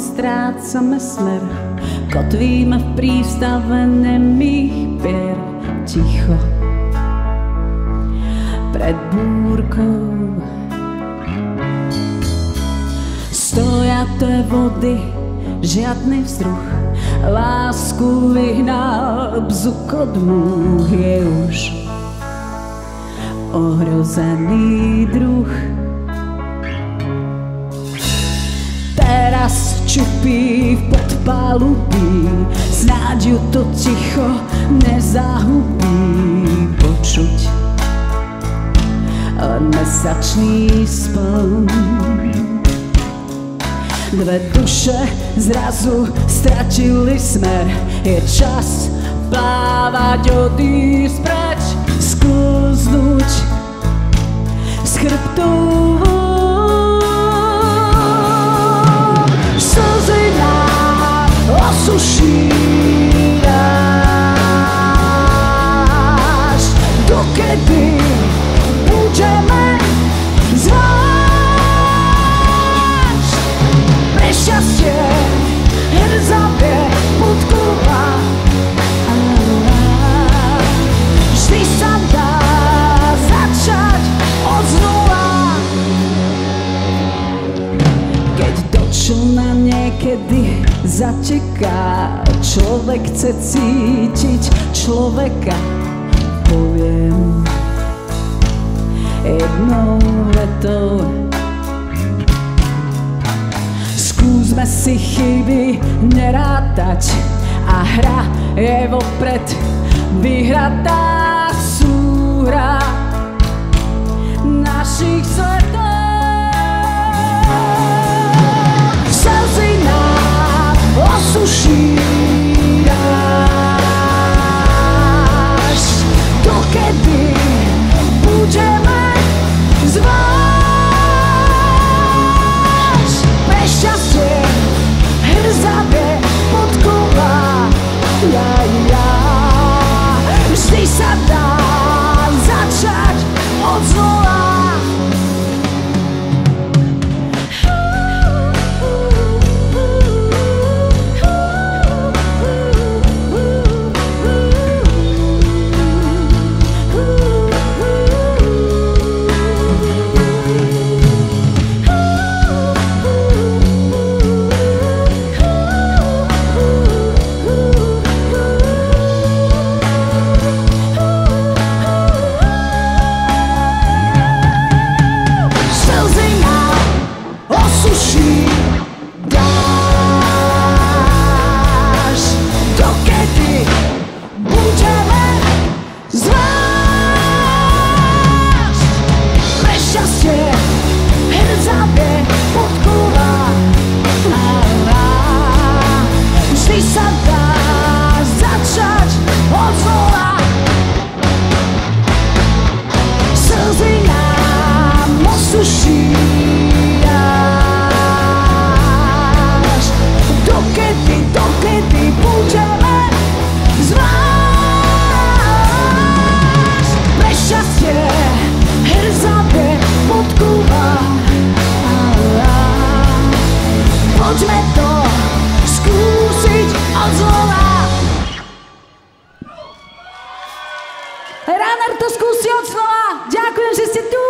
strácame smer, kotvíme v prístave nemých pier, ticho. Pred búrkou stojaté vody, žiadny vzruch, lásku vyhnal bzuk od múch je už ohrozený druh. Čupí v podpalubí, snáď ju to ticho nezahubí počuť. Len mesačný spln. Dve duše zrazu stratili smer, je čas plávať, odísť preč, sklznúť z chrbtu niekedy zateká Človek chce cítiť človeka Poviem jednou vetou Skúsme si chyby nerátať a hra je vopred vyhratá súhra našich svetov. 苏醒 Runner to skúsi od znova. Ďakujem, že ste tu.